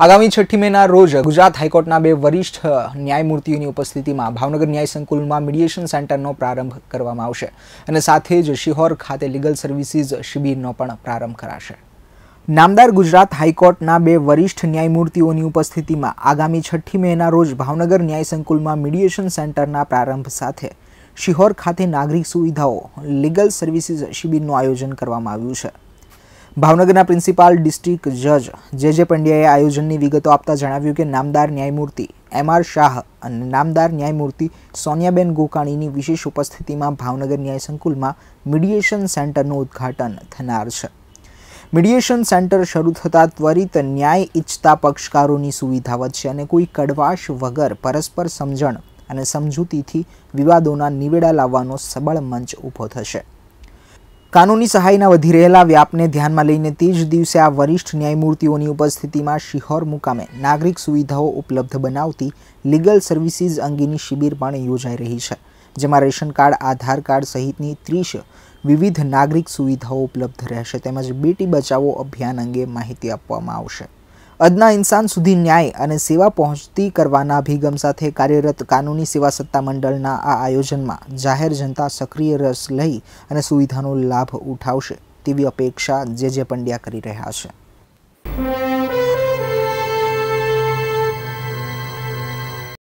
આગામી છઠ્ઠી મેના રોજ ગુજરાત હાઈકોર્ટના બે વરિષ્ઠ ન્યાયમૂર્તિઓની ઉપસ્થિતિમાં ભાવનગર ન્યાય સંકુલમાં મીડિયેશન સેન્ટરનો પ્રારંભ કરવામાં આવશે અને સાથે જ શિહોર ખાતે લીગલ સર્વિસીસ શિબિરનો પણ પ્રારંભ કરાશે. નામદાર ગુજરાત હાઈકોર્ટના બે વરિષ્ઠ ન્યાયમૂર્તિઓની ઉપસ્થિતિમાં આગામી છઠ્ઠી મેના રોજ ભાવનગર ન્યાય સંકુલમાં મીડિયેશન સેન્ટરના પ્રારંભ સાથે શિહોર ખાતે નાગરિક સુવિધાઓ લીગલ સર્વિસીસ શિબિરનું આયોજન કરવામાં આવ્યું છે. ભાવનગરના પ્રિન્સિપાલ ડિસ્ટ્રિક્ટ જજ જે જે પંડ્યાએ આયોજનની વિગતો આપતા જણાવ્યું કે નામદાર ન્યાયમૂર્તિ એમ આર શાહ અને નામદાર ન્યાયમૂર્તિ સોનિયાબેન ગોકાણીની વિશેષ ઉપસ્થિતિમાં ભાવનગર ન્યાય સંકુલમાં મીડિયેશન સેન્ટરનું ઉદ્ઘાટન થનાર છે. મીડિયેશન સેન્ટર શરૂ થતાં ત્વરિત ન્યાય ઈચ્છતા પક્ષકારોની સુવિધા વધશે અને કોઈ કડવાશ વગર પરસ્પર સમજણ અને સમજૂતીથી વિવાદોના નિવેડા લાવવાનો સબળ મંચ ઊભો થશે. કાનૂની સહાયના વધી રહેલા વ્યાપને ધ્યાનમાં લઈને તે જ દિવસે આ વરિષ્ઠ ન્યાયમૂર્તિઓની ઉપસ્થિતિમાં શિહોર મુકામે નાગરિક સુવિધાઓ ઉપલબ્ધ બનાવતી લીગલ સર્વિસીસ અંગેની શિબિર પણ યોજાઈ રહી છે, જેમાં રેશન કાર્ડ, આધાર કાર્ડ સહિતની ત્રીસ વિવિધ નાગરિક સુવિધાઓ ઉપલબ્ધ રહેશે. તેમજ બેટી બચાવો અભિયાન અંગે માહિતી આપવામાં આવશે. અદના ઇન્સાન સુધી ન્યાય અને સેવા પહોંચતી કરવાના અભિગમ સાથે કાર્યરત કાનૂની સેવા સત્તા મંડળના આ આયોજનમાં જાહેર જનતા સક્રિય રસ લઈ અને સુવિધાનો લાભ ઉઠાવશે તેવી અપેક્ષા જે જે પંડ્યા કરી રહ્યા છે.